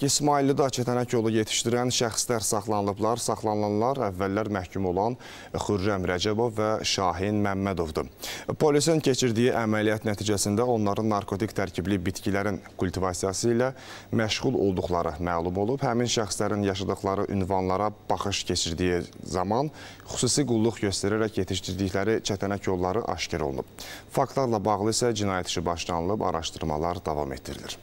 İsmaillidə çetənək yolu yetişdirən şəxslər saxlanılıblar. Saxlanılanlar əvvəllər məhkum olan Xürrəm Rəcəbov və Şahin Məmmədovdur. Polisin keçirdiyi əməliyyat nəticəsində onların narkotik tərkibli bitkilərin kultivasiyası ilə məşğul olduqları məlum olub. Həmin şəxslərin yaşadıkları ünvanlara baxış keçirdiyi zaman xüsusi qulluq göstərərək yetişdirdikləri çətənək yolları aşkar olunub. Faktlarla bağlı isə cinayət işi başlanılıb, araşdırmalar davam etdirilir.